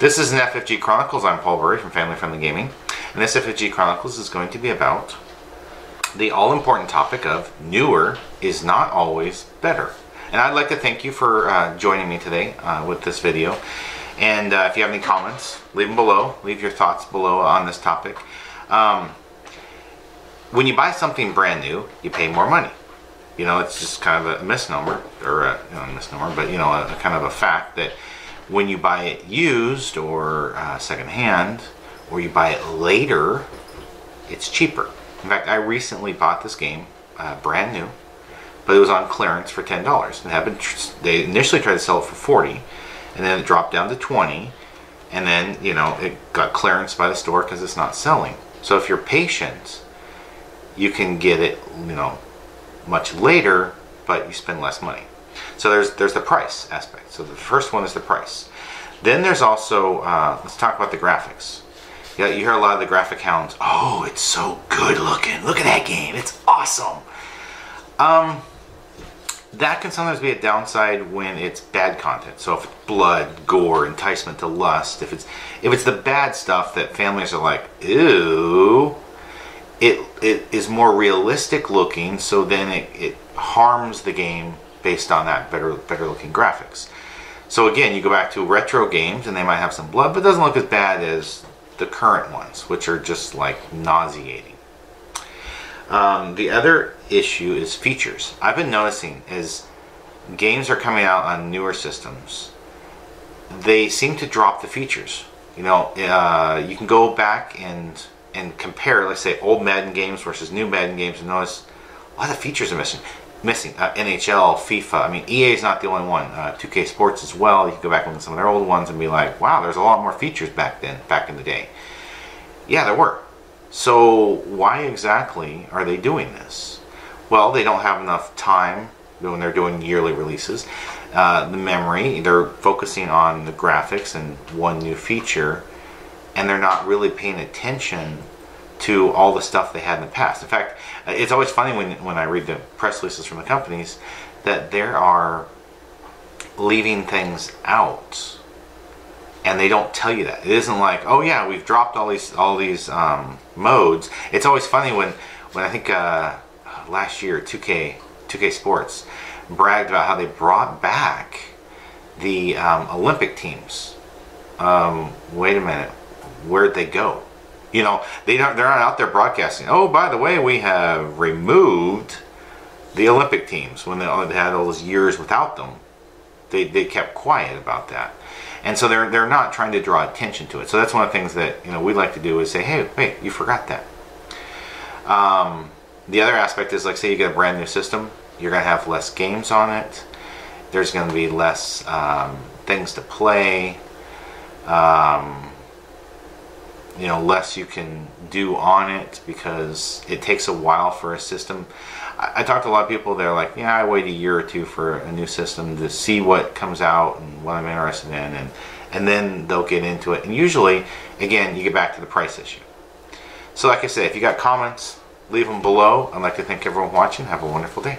This is an FFG Chronicles. I'm Paul Bury from Family Friendly Gaming. And this FFG Chronicles is going to be about the all important topic of newer is not always better. And I'd like to thank you for uh, joining me today uh, with this video. And uh, if you have any comments, leave them below. Leave your thoughts below on this topic. Um, when you buy something brand new, you pay more money. You know, it's just kind of a misnomer, or a, you know, a misnomer, but you know, a, a, kind of a fact that when you buy it used or uh, secondhand, or you buy it later, it's cheaper. In fact, I recently bought this game uh, brand new, but it was on clearance for ten dollars. Had been they initially tried to sell it for forty, and then it dropped down to twenty, and then you know it got clearance by the store because it's not selling. So if you're patient, you can get it, you know, much later, but you spend less money. So there's there's the price aspect. So the first one is the price. Then there's also uh, let's talk about the graphics. Yeah, you hear a lot of the graphic hounds. Oh, it's so good looking. Look at that game. It's awesome. Um, that can sometimes be a downside when it's bad content. So if it's blood, gore, enticement to lust, if it's if it's the bad stuff that families are like, ew, it it is more realistic looking, so then it, it harms the game based on that better better looking graphics. So again, you go back to retro games and they might have some blood, but it doesn't look as bad as the current ones, which are just like nauseating. Um, the other issue is features. I've been noticing as games are coming out on newer systems, they seem to drop the features. You know, uh, you can go back and and compare, let's say, old Madden games versus new Madden games, and notice a lot of features are missing. Missing uh, NHL, FIFA. I mean, EA is not the only one. Uh, 2K Sports as well. You can go back and look at some of their old ones and be like, wow, there's a lot more features back then, back in the day. Yeah, there were. So why exactly are they doing this? Well, they don't have enough time when they're doing yearly releases. Uh, the memory, they're focusing on the graphics and one new feature and they're not really paying attention to all the stuff they had in the past. In fact, it's always funny when, when I read the press releases from the companies that there are leaving things out and they don't tell you that. It isn't like, oh yeah, we've dropped all these all these um, modes. It's always funny when when I think uh, last year 2K 2K Sports bragged about how they brought back the um, Olympic teams. Um, wait a minute, where'd they go? You know, they don't, they're not out there broadcasting. Oh, by the way, we have removed the Olympic teams when they had all those years without them. They, they kept quiet about that. And so they're, they're not trying to draw attention to it. So that's one of the things that, you know, we like to do is say, hey, wait, you forgot that. Um, the other aspect is like, say you get a brand new system, you're going to have less games on it. There's going to be less um, things to play. Um, you know less you can do on it because it takes a while for a system. I, I talked to a lot of people they're like yeah I wait a year or two for a new system to see what comes out and what I'm interested in and and then they'll get into it. And usually again you get back to the price issue. So like I said if you got comments leave them below. I'd like to thank everyone watching. Have a wonderful day